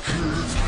Thank you.